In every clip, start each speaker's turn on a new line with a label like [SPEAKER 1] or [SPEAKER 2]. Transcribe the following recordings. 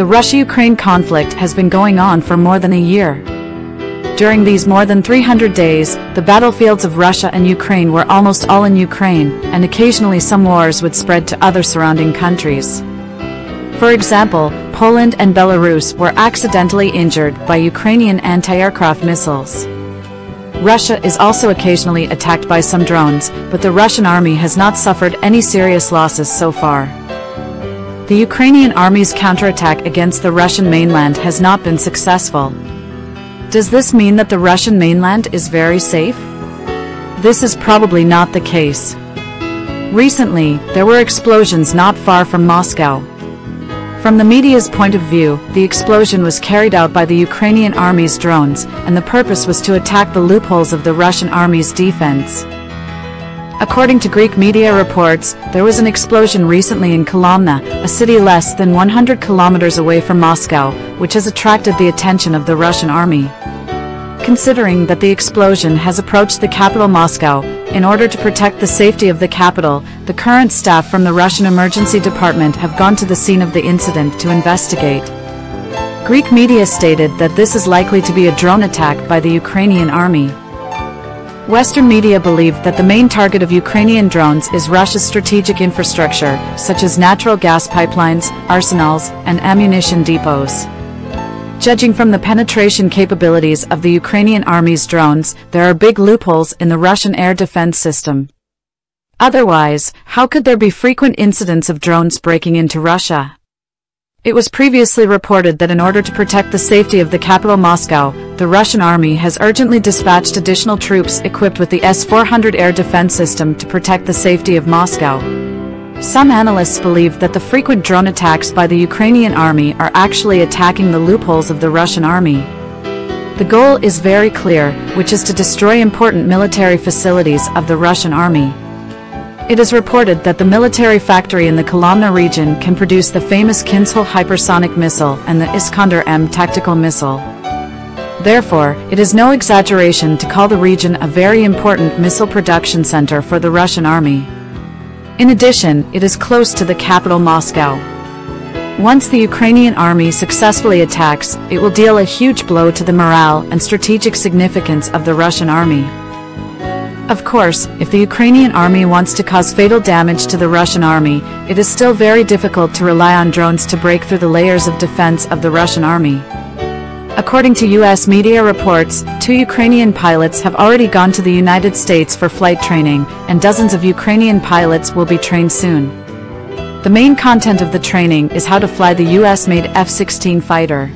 [SPEAKER 1] The Russia-Ukraine conflict has been going on for more than a year. During these more than 300 days, the battlefields of Russia and Ukraine were almost all in Ukraine, and occasionally some wars would spread to other surrounding countries. For example, Poland and Belarus were accidentally injured by Ukrainian anti-aircraft missiles. Russia is also occasionally attacked by some drones, but the Russian army has not suffered any serious losses so far. The Ukrainian army's counterattack against the Russian mainland has not been successful. Does this mean that the Russian mainland is very safe? This is probably not the case. Recently, there were explosions not far from Moscow. From the media's point of view, the explosion was carried out by the Ukrainian army's drones, and the purpose was to attack the loopholes of the Russian army's defense. According to Greek media reports, there was an explosion recently in Kolomna, a city less than 100 kilometers away from Moscow, which has attracted the attention of the Russian army. Considering that the explosion has approached the capital Moscow, in order to protect the safety of the capital, the current staff from the Russian Emergency Department have gone to the scene of the incident to investigate. Greek media stated that this is likely to be a drone attack by the Ukrainian army. Western media believe that the main target of Ukrainian drones is Russia's strategic infrastructure, such as natural gas pipelines, arsenals, and ammunition depots. Judging from the penetration capabilities of the Ukrainian army's drones, there are big loopholes in the Russian air defense system. Otherwise, how could there be frequent incidents of drones breaking into Russia? It was previously reported that in order to protect the safety of the capital Moscow, the Russian army has urgently dispatched additional troops equipped with the S-400 air defense system to protect the safety of Moscow. Some analysts believe that the frequent drone attacks by the Ukrainian army are actually attacking the loopholes of the Russian army. The goal is very clear, which is to destroy important military facilities of the Russian army. It is reported that the military factory in the Kolomna region can produce the famous Kinzhal hypersonic missile and the Iskander-M tactical missile. Therefore, it is no exaggeration to call the region a very important missile production center for the Russian army. In addition, it is close to the capital Moscow. Once the Ukrainian army successfully attacks, it will deal a huge blow to the morale and strategic significance of the Russian army. Of course, if the Ukrainian army wants to cause fatal damage to the Russian army, it is still very difficult to rely on drones to break through the layers of defense of the Russian army. According to U.S. media reports, two Ukrainian pilots have already gone to the United States for flight training, and dozens of Ukrainian pilots will be trained soon. The main content of the training is how to fly the US-made F-16 fighter.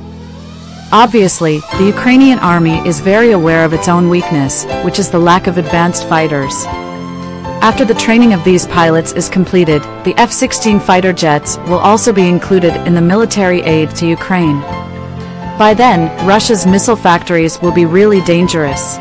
[SPEAKER 1] Obviously, the Ukrainian army is very aware of its own weakness, which is the lack of advanced fighters. After the training of these pilots is completed, the F-16 fighter jets will also be included in the military aid to Ukraine. By then, Russia's missile factories will be really dangerous.